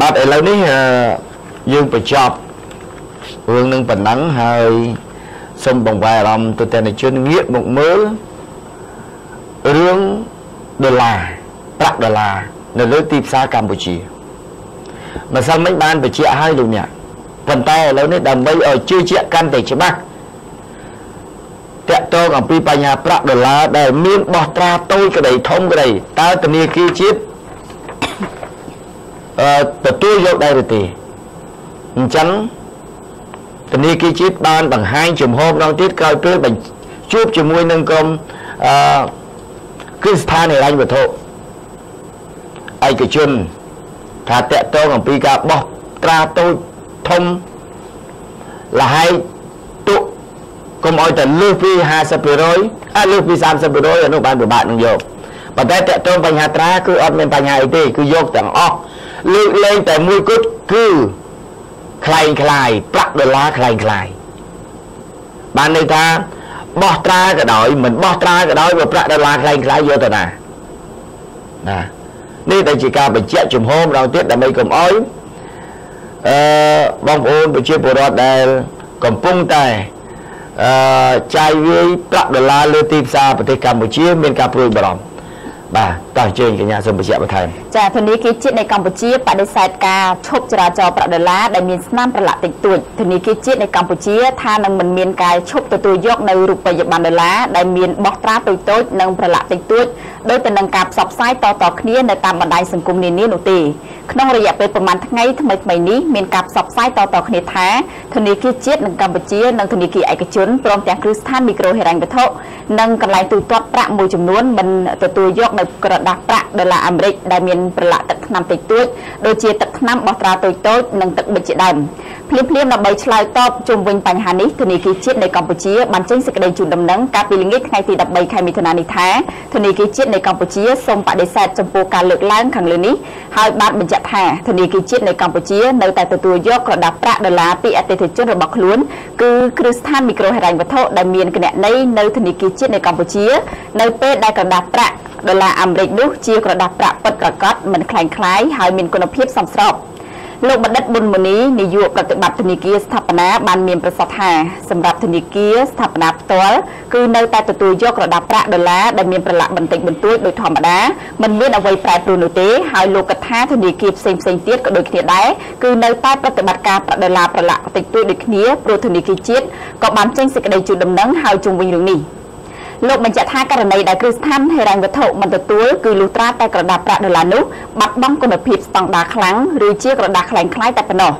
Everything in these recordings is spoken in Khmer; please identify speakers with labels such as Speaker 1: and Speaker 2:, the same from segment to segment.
Speaker 1: បាទឥឡូវនេះយើងបញ្ចប់រឿងនឹងប៉ុណ្ណឹងហើយសូមបង្វែរអារម្មណ៍ទៅទស្សនិកជនងាកមកមើលរឿងដុល្លារប្រាក់ដុល្លារនៅលើទីផ្សារកម្ពុជាម្សិលមិញបានបញ្ជាក់ឲ្យលោកអ្នកប៉ុន្តែឥឡូវនេះដើម្បីឲ្យជឿជាក់កាន់តែច្បាស់តកតងអំពីបញ្ហាប្រាក់ដុល្លារដែលមានបោះត្រាតូចក្តីធំក្តីតើធនាគារជាតិអឺ ទទួលយកដែរឬទេអញ្ចឹងធនាគារជាតិបានបង្ហាញជំហរម្ដងទៀតក្រោយពេលបញ្ជួបជាមួយនឹងក្រុមអឺគ្រឹះស្ថានហិរញ្ញវត្ថុឯកជនថាតកតងអំពីការបោះត្រាតូចធំលហែកទុកកុំឲ្យតែលើសពី50%អាលើសពី30%អានោះបានពិបាកនឹងយកប៉ុន្តែតកតងបញ្ហាត្រាគឺអត់មានបញ្ហាអីទេគឺយកទាំងអស់ លើកលែងតែមួយគត់គឺคล้ายคล้ายប្រាក់ដុល្លារคล้ายคล้ายបានន័យថាបោះត្រាក៏ដោយមិនបោះត្រាក៏ដោយបើប្រាក់ដុល្លារคล้ายคล้ายយកទៅណាណានេះតែជាការបញ្ជាក់ជំហរម្ដងទៀតដើម្បីកុំអោយអឺបងប្អូនប្រជាពលរដ្ឋដែលកំពុងតែអឺចាយវាយប្រាក់ដុល្លារលើទីផ្សារប្រទេសកម្ពុជាមានការព្រួយបារម្ភ បាទតោះអញ្ជើញកញ្ញាសូមបញ្ជាក់បន្ថែម
Speaker 2: ចាធនាគារជាតិនៃកម្ពុជាបដិសេធការឈប់ចរាចរណ៍ប្រាក់ដុល្លារដែលមានស្នាមប្រឡាក់តិចតួចធនាគារជាតិនៃកម្ពុជាថានឹងមិនមានការឈប់ទទួលយកនៅរូបិយប័ណ្ណដុល្លារដែលមានបោះត្រាតូចតូចនិងប្រឡាក់តិចតួចដោយទៅនឹងការផ្សព្វផ្សាយតៗគ្នានៅតាមបណ្ដាញសង្គមនានានោះទេក្នុងរយៈពេលប្រមាណថ្ងៃថ្មីៗនេះមានការផ្សព្វផ្សាយតៗគ្នាថាធនាគារជាតិនិងកម្ពុជានិងធនាគារឯកជនព្រមទាំងគ្រឹះស្ថានមីក្រូហិរញ្ញវត្ថុនិងកន្លែងទូទាត់ប្រាក់មួយចំនួនមិនទទួលយកនៅក្រដាស់ប្រាក់ដុល្លារអាមេរិកដែលមានប្រឡាក់ទឹកថ្នាំតិចតួចដូចជាទឹកថ្នាំបោះត្រាតូចតូចនិងទឹកប៊ិចជាដើម ភ្លាមភ្លាមដើម្បីឆ្លើយតបជុំវិញបញ្ហានេះធនាគារជាតិនៃកម្ពុជាបានចេញសេចក្តីជូនដំណឹងកាលពីល្ងាចថ្ងៃទី13ខែមិថុនានេះថាធនាគារជាតិនៃកម្ពុជាសូមបដិសេធចំពោះការលើកឡើងខាងលើនេះហើយបានបញ្ជាក់ថាធនាគារជាតិនៃកម្ពុជានៅតែទទួលយកក្រដាស់ប្រាក់ដុល្លារពីអតិថិជនរបស់ខ្លួនគឺគ្រឹះស្ថានមីក្រូហិរញ្ញវត្ថុដែលមានគណនីនៅធនាគារជាតិនៃកម្ពុជានៅពេលដែលក្រដាស់ប្រាក់ដុល្លារអាមេរិកនោះជាក្រដាស់ប្រាក់ពិតប្រាកដមិនคล้ายៗហើយមានគុណភាពសមស្រប លោកបណ្ឌិតប៊ុនមូនីនាយកប្រតិបត្តិធនាគារស្ថាបនាបានមានប្រសាសន៍ថាសម្រាប់ធនាគារស្ថាបនាផ្ទាល់គឺនៅតែទទួលយកក្រដាស់ប្រាក់ដុល្លារដែលមានប្រឡាក់បន្តិចបន្តួចដោយធម្មតាមិនមានអ្វីប្រែប្រួលនោះទេហើយលោកកថាធនាគារផ្សេងផ្សេងទៀតក៏ដូចគ្នាដែរគឺនៅតែប្រតិបត្តិការប្រាក់ដុល្លារប្រឡាក់បន្តិចបន្តួចដូចគ្នាព្រោះធនាគារជាតិក៏បានចេញសេចក្តីជូនដំណឹងហើយជុំវិញរឿងនេះ លោកបញ្ជាក់ថាករណីដែលគ្រឹះស្ថានហិរញ្ញវត្ថុមិនទទួលគឺលុះត្រាតែក្រដាស់ប្រាក់ដុល្លារនោះបាត់បង់គុណភាពស្តង់ដារខ្លាំងឬជាក្រដាស់ខ្លាំងខ្លាយតែប៉ុណ្ណោះ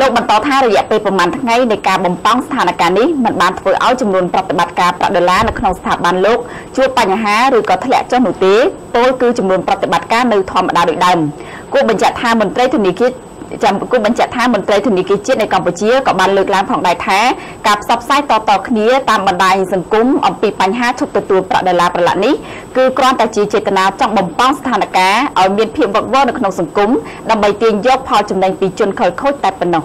Speaker 2: លោកបន្តថារយៈពេលប្រមាណថ្ងៃនៃការបំផង់ស្ថានភាពនេះមិនបានធ្វើឲ្យចំនួនប្រតិបត្តិការប្រាក់ដុល្លារនៅក្នុងស្ថាប័នលោកជួបបញ្ហាឬក៏ធ្លាក់ចុះនោះទេពលគឺចំនួនប្រតិបត្តិការនៅធម្មតាដូចដើមគួរបញ្ជាក់ថាមន្ត្រីធនាគារ ចាំគូបញ្ជាក់ថាមន្ត្រីធនាគារជាតិនៃកម្ពុជាក៏បានលើកឡើងផងដែរថាការផ្សព្វផ្សាយតៗគ្នាតាមបណ្ដាញសង្គមអំពីបញ្ហាឈប់ទទួលប្រាក់ដុល្លារប្រឡាក់នេះគឺគ្រាន់តែជាចេតនាចង់បំផង់ស្ថានភាពឲ្យមានភាពវឹកវរនៅក្នុងសង្គមដើម្បីទាញយកផលចំណេញពីជនខិលខូចតែប៉ុណ្ណោះ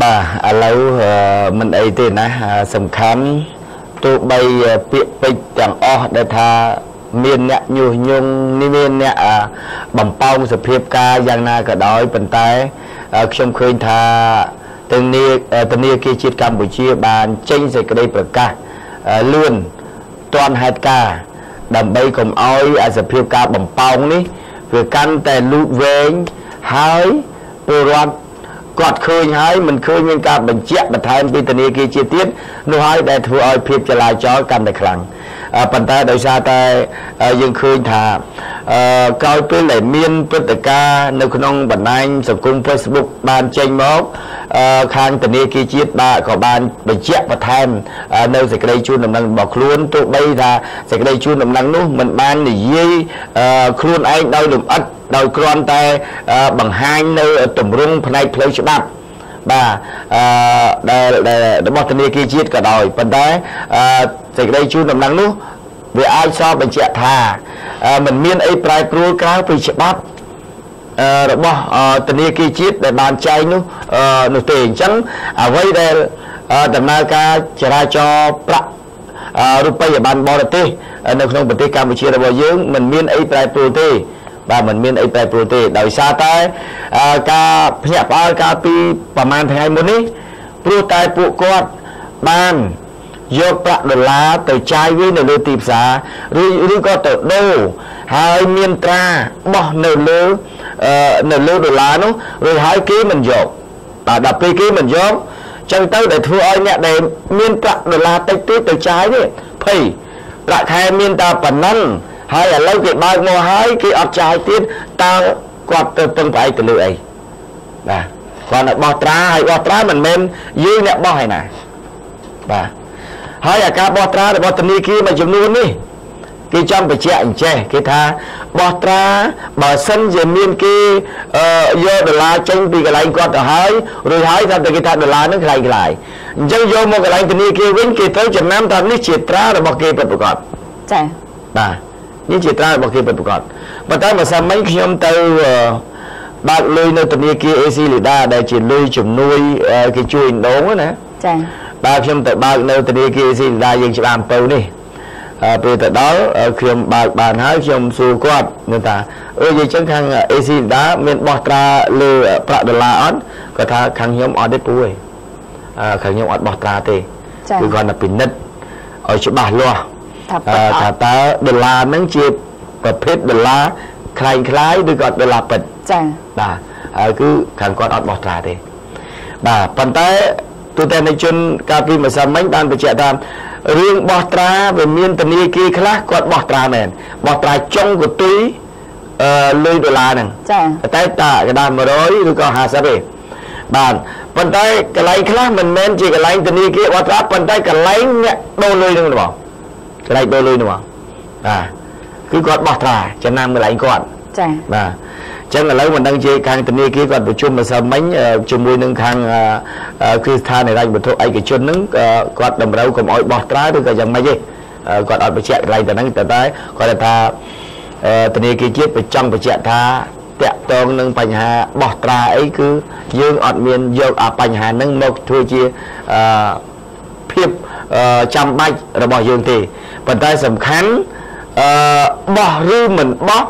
Speaker 1: បាទឥឡូវមិនអីទេណាសំខាន់ទោះបីពាក្យពេចន៍ទាំងអស់ដែលថា មានអ្នកញុះញង់នេះមានអ្នកបំពងសភាពការយ៉ាងណាក៏ដោយប៉ុន្តែខ្ញុំឃើញថាទាំងនីធនាគារជាតិកម្ពុជាបានចេញសេចក្តីប្រកាសលឿនទាន់ហេតុការដើម្បីកុំឲ្យអាសភាពការបំពងនេះវាកាន់តែលូតវែងហើយពលរដ្ឋគាត់ឃើញហើយមិនឃើញមានការបញ្ជាក់បន្ថែមពីធនាគារជាតិទៀតនោះហើយដែលធ្វើឲ្យភាពចលាចលកាន់តែខ្លាំង ប៉ុន្តែដោយសារតែយើងឃើញថាក្រោយពេលដែលមានព្រឹត្តិការណ៍នៅក្នុងបណ្ដាញសង្គម Facebook បានចេញមកខាងធនាគារជាតិបាទក៏បានបញ្ជាក់បន្ថែមនៅសេចក្តីជូនដំណឹងរបស់ខ្លួនទោះបីថាសេចក្តីជូនដំណឹងនោះមិនបាននិយាយខ្លួនឯងដោយលំអិតដោយគ្រាន់តែបង្ហាញនៅទម្រង់ផ្នែកផ្លូវច្បាប់បាទអឺដែលរបស់ធនាគារជាតិក៏ដោយប៉ុន្តែអឺ សេចក្តីជូនដំណឹងនោះវាអាចសបបញ្ជាក់ថាมันមានអីប្រែប្រួលក្រៅពីច្បាប់របស់ធនាគារជាតិដែលបានចែងនោះនោះទេអញ្ចឹងអ្វីដែលដំណើរការចរាចរណ៍ប្រាក់រូបិយប័ណ្ណបរទេសនៅក្នុងប្រទេសកម្ពុជារបស់យើងមិនមានអីប្រែប្រួលទេ បាទมันមានអីប្រែប្រួលទេដោយសារតែអឺការភ្ញាក់ផ្អើលកាលពីប្រហែលថ្ងៃមុននេះព្រោះតែពួកគាត់បាន យកប្រាក់ដុល្លារទៅចាយវិញនៅលើទីផ្សារឬឬក៏ទៅដូរហើយមានត្រាបោះនៅលើអឺនៅលើដុល្លារនោះរួចហើយគេមិនយកបាទដល់ពេលគេមិនយកចឹងទៅដែលធ្វើឲ្យអ្នកដែលមានប្រាក់ដុល្លារតិចតួចទៅចាយនេះភ័យប្រាក់ខែមានតែប៉ុណ្ណឹងហើយឥឡូវគេបើកមកហើយគេអត់ចាយទៀតតើគាត់ទៅពឹងផ្អែកទៅលើអីបាទគាត់នៅបោះត្រាហើយបោះត្រាមិនមែនយើងអ្នកបោះឯណាបាទ ហើយអាការបោះត្រារបស់ធនាគារមួយចំនួននេះគេចង់បញ្ជាក់អញ្ចេះគេថាបោះត្រាបើសិនជាមានគេយកដុល្លារចេញពីកន្លែងគាត់ទៅហើយរួចហើយថាតែគេថាដុល្លារហ្នឹងខ្លាំងខ្លាយអញ្ចឹងយកមកកន្លែងធនាគារវិញគេត្រូវចំណាំថានេះជាត្រារបស់គេពិតប្រាកដ
Speaker 2: ចា៎
Speaker 1: បាទនេះជាត្រារបស់គេពិតប្រាកដប៉ុន្តែបើសិនមិញខ្ញុំទៅបើកលុយនៅធនាគារ AC Lida ដែលជាលុយជំនួយគេជួយឥណ្ឌូណា
Speaker 2: ចា៎
Speaker 1: បាទខ្ញុំទៅបើកនៅធនាគារ AC Lida យើងច្បារអំពៅនេះពេលទៅដល់ខ្ញុំបើកបានហើយខ្ញុំសួរគាត់នឹងថាអឺនិយាយចឹងខាង AC Lida មានបោះត្រាលើប្រាក់ដុល្លារអត់គាត់ថាខាងខ្ញុំអត់ទេពូឯងខាងខ្ញុំអត់បោះត្រាទេគឺគាត់តែពិនិត្យឲ្យច្បាស់លាស់ថាតើដុល្លារហ្នឹងជាប្រភេទដុល្លារคล้ายคล้ายឬក៏ដុល្លារពិត
Speaker 2: ចា៎
Speaker 1: បាទហើយគឺខាងគាត់អត់បោះត្រាទេបាទប៉ុន្តែ ទូតែនៃជនកាលពីម្សិលមិញបានបញ្ជាក់ថារឿងបោះត្រាវាមានធនាគារខ្លះគាត់បោះត្រាមែនបោះត្រាចុងកទុយអឺលុយដុល្លារហ្នឹង
Speaker 2: ចា
Speaker 1: តែតាកដា100ឬក៏50ទេបាទប៉ុន្តែកន្លែងខ្លះមិនមែនជាកន្លែងធនាគារបោះត្រាប៉ុន្តែកន្លែងអ្នកដូរលុយហ្នឹងបងកន្លែងដូរលុយហ្នឹងបងបាទគឺគាត់បោះត្រាចំណាំកន្លែងគាត់
Speaker 2: ចា
Speaker 1: បាទ ចឹងឥឡូវមិនដឹងជាខាងធនាគារគាត់ប្រជុំម្សិលមិញជាមួយនឹងខាងគ្រឹះស្ថានហិរញ្ញវត្ថុឯកជនហ្នឹងគាត់តម្រូវកុំឲ្យបោះត្រាឬក៏យ៉ាងម៉េចទេគាត់អត់បញ្ជាក់កន្លែងទៅហ្នឹងតែតែគាត់ថាធនាគារជាតិបញ្ចង់បញ្ជាក់ថាតាក់ទងនឹងបញ្ហាបោះត្រាអីគឺយើងអត់មានយកអាបញ្ហាហ្នឹងមកធ្វើជាអឺភាពចាំបាច់របស់យើងទេប៉ុន្តែសំខាន់អឺបោះឬមិនបោះ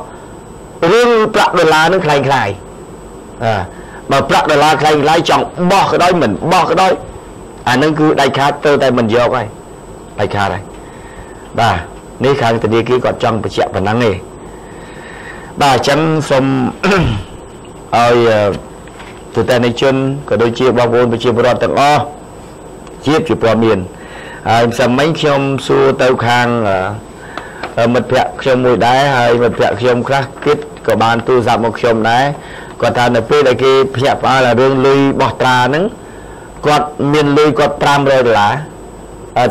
Speaker 1: រឿងប្រាក់ដុល្លារនឹងខ្លាំងខ្លាយអើបើប្រាក់ដុល្លារខ្លាំងខ្លាយចង់បោះក៏ដោយមិនបោះក៏ដោយអានឹងគឺដាច់ខាតទៅតែមិនយកហើយដាច់ខាតហើយបាទនេះខាងធនាគារគាត់ចង់បញ្ជាក់ប៉ុណ្ណឹងទេបាទអញ្ចឹងសូមឲ្យទូតែនៃជនក៏ដូចជាបងប្អូនប្រជាពលរដ្ឋទាំងអស់ជាជាព័ត៌មានហើយផ្សេងមិញខ្ញុំសួរទៅខាងមិត្តភ័ក្តិខ្ញុំមួយដែរហើយមិត្តភ័ក្តិខ្ញុំខ្លះគិត ក៏បានទូរស័ព្ទមកខ្ញុំដែរគាត់ថានៅពេលដែលគេភ្ញាក់ផ្អើលរឿងលុយបោះត្រាហ្នឹងគាត់មានលុយគាត់500ដុល្លារ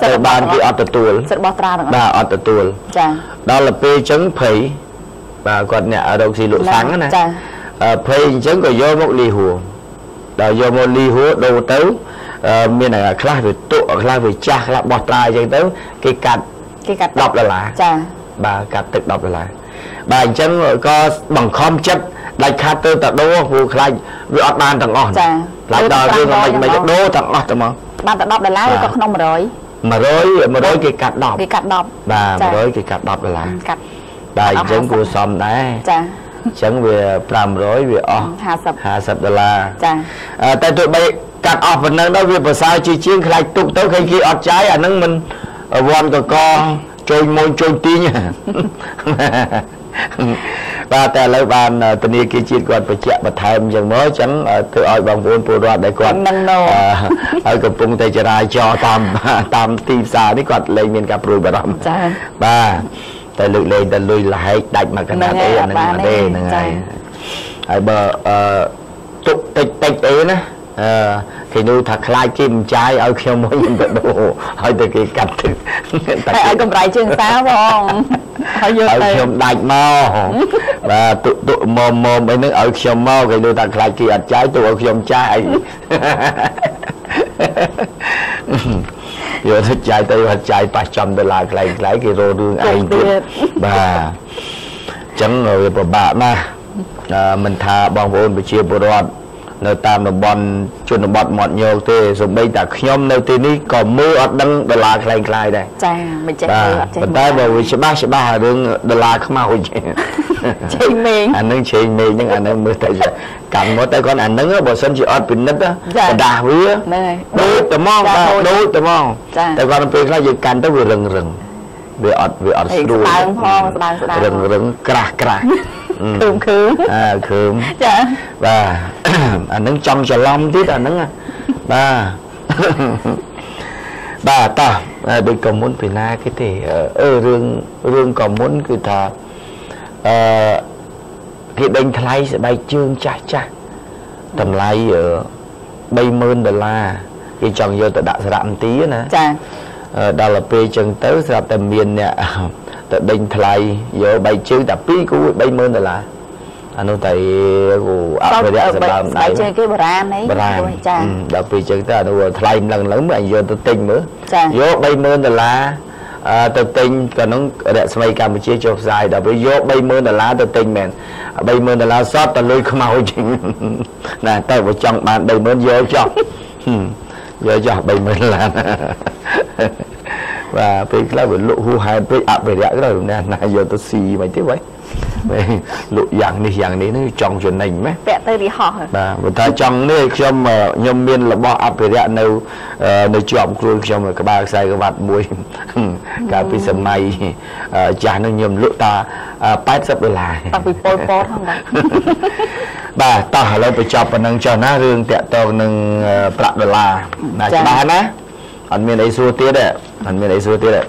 Speaker 1: ទៅបានគេអត់ទទួល
Speaker 2: សិទ្ធិបោះត្រាទាំងអស់
Speaker 1: បាទអត់ទទួល
Speaker 2: ចា
Speaker 1: ដល់ទៅពេលអញ្ចឹងភ័យបាទគាត់អ្នករកស៊ីលក់សាំងណា
Speaker 2: ចា
Speaker 1: ភ័យអញ្ចឹងក៏យកមកលីហួរដល់យកមកលីហួរដូរទៅមានខ្លះវាទុកខ្លះវាចាស់ខ្លះបោះត្រាអញ្ចឹងទៅគេកាត់
Speaker 2: គេកាត់
Speaker 1: 10ដុល្លារ
Speaker 2: ចា
Speaker 1: បាទកាត់ទឹក10ដុល្លារ បាទអញ្ចឹងក៏បង្ខំចិត្តដាច់ខាត់ទៅតដូរព្រោះខ្លាចវាអត់បានទាំងអស់
Speaker 2: ចា
Speaker 1: ខ្លាចដល់រឿងមិនមិនដូរទាំងអស់ទៅមក
Speaker 2: បានតែ10ដុល្លារឬក៏ក្នុង
Speaker 1: 100 100 100គេកាត់10
Speaker 2: គេកាត់10
Speaker 1: បាទ100គេកាត់10ដុល្លារ
Speaker 2: កាត់
Speaker 1: បាទអញ្ចឹងគួរសមដែរ
Speaker 2: ចា
Speaker 1: អញ្ចឹងវា500វាអស់
Speaker 2: 50
Speaker 1: 50ដុល្លារ
Speaker 2: ចា
Speaker 1: តែទោះបីកាត់អស់ប៉ុណ្ណឹងទៅវាប្រសើរជាជាងខ្លាចទុកទៅឃើញគេអត់ចាយអាហ្នឹងមិនវ័នកក ចូលមួយចូលទីងបាទតែឥឡូវបានធនាគារជាតិគាត់បញ្ជាក់បន្ថែមយ៉ាងមកអញ្ចឹងធ្វើឲ្យបងប្អូនពលរដ្ឋដែលគាត់ហើយកំពុងតែចរាចរតាមតាមទីផ្សារនេះគាត់លែងមានការព្រួយបារម្ភ
Speaker 2: ចា៎
Speaker 1: បាទតែលើកលែងតែលុយលហែកដាច់មកកណាត់អីអាហ្នឹងអត់ទេហ្នឹងហើយហើយបើអឺទុកតិចតិចអីណា អឺគេនោះថាខ្លាចគេមិនចាយឲ្យខ្ញុំវិញទៅដូរឲ្យតែគេកាត់ទឹក
Speaker 2: តែឲ្យកម្រៃជើងសាផង
Speaker 1: ឲ្យយកទៅខ្ញុំដាច់មកបាទទុទុមុំមុំអីហ្នឹងឲ្យខ្ញុំមកគេនោះថាខ្លាចគេអត់ចាយទុឲ្យខ្ញុំចាយយកទៅចាយទៅអត់ចាយប៉ះចំដុល្លារខ្លាំងខ្លាំងគេរករឿងឯងទៀតបាទអញ្ចឹងវាពិបាកណាស់មិនថាបងប្អូនប្រជាពលរដ្ឋ នៅតាមតំបន់ជនបទមាត់ញោកទេសូម្បីតែខ្ញុំនៅទីនេះក៏មើលអត់ដឹងដុល្លារខ្លាំងខ្លាយដែរ
Speaker 2: ចាមិនចេះមើលអត់ចេះ
Speaker 1: ប៉ុន្តែបើវាច្បាស់ច្បាស់រឿងដុល្លារខ្មោច
Speaker 2: ឆេងមេង
Speaker 1: អានឹងឆេងមេឃហ្នឹងអានឹងមើលទៅកម្មមកទៅគាត់អានឹងបើសិនជាអត់ពិនិត្យ
Speaker 2: ចា
Speaker 1: កដាស់វា
Speaker 2: ហ្នឹងហើយ
Speaker 1: ដូចតែមក
Speaker 2: ចា
Speaker 1: បាទ
Speaker 2: ដូច
Speaker 1: ដូចតែមក
Speaker 2: ចា
Speaker 1: តែគាត់ពេលខ្លះយើងកាន់ទៅវារឹងរឹងវាអត់វាអត់
Speaker 2: ហេ
Speaker 1: ស្រួល
Speaker 2: ស្ដើងផងស្ដើងស្ដើង
Speaker 1: រឹងរឹងក្រាស់ក្រាស់អឺ
Speaker 2: ឃើមឃើម
Speaker 1: អើឃើម
Speaker 2: ចា
Speaker 1: បាទអានឹងចំច្រឡំទៀតអានឹងណាបាទបាទតោះអឺដូចកុំមុនពីណាគេទេអឺអឺរឿងរឿងកុំមុនគឺថាអឺគេដេញថ្លៃស្បែកជើងចាស់ចាស់តម្លៃអឺ30000ដុល្លារគេចង់យកទៅដាក់សារៈមន្ទីរណា
Speaker 2: ចា
Speaker 1: អឺដល់ទៅពេលចឹងទៅស្រាប់តែមានអ្នក ទៅដេញថ្លៃយកបែកជើងតែ2គូ30000ដុល្លារអានោះតែគូអភិរក្សសម្បើមដៃ
Speaker 2: ស្បែកជើងគេបុរាណហី
Speaker 1: បរាណ
Speaker 2: ចា
Speaker 1: អឺដល់ពេលចឹងទៅអានោះថ្លៃម្លឹងឡើងមើលអញយកទៅទិញមើល
Speaker 2: ចា
Speaker 1: យក30000ដុល្លារអឺទៅទិញក៏នឹងរស្មីកម្ពុជាចុះផ្សាយដល់ពេលយក30000ដុល្លារទៅទិញមែន30000ដុល្លារសតទៅលុយខ្មោចណាតែបើចង់បាន30000យកចុះហឹមយកចុះ30000ដុល្លារ បាទពេលខ្លះវាលក់ហួសហេតុពេកអភិរក្សទៅណាណាយកទៅស៊ីមិនទេវិញលក់យ៉ាងនេះយ៉ាងនេះនឹងចង់ចំណេញម៉េះ
Speaker 2: ពាក់ទៅវាហោះ
Speaker 1: បាទបើថាចង់នេះខ្ញុំអឺខ្ញុំមានរបស់អភិរក្សនៅអឺនៅជាប់ខ្លួនខ្ញុំក្បាលខ្សែក្រវ៉ាត់មួយកាលពីសម័យអឺចាស់នោះខ្ញុំលក់តាអឺ80ដុល្លារ
Speaker 2: តាំងពីពលពតហ្នឹងបាទ
Speaker 1: បាទតោះឥឡូវបញ្ចប់ប៉ុណ្ណឹងចុះណារឿងតាក់ទងនឹងអឺប្រាក់ដុល្លារណាច្បាស់ណាអត់មានអីសួរទៀតទេ អត់មានអីសួរទៀតទេ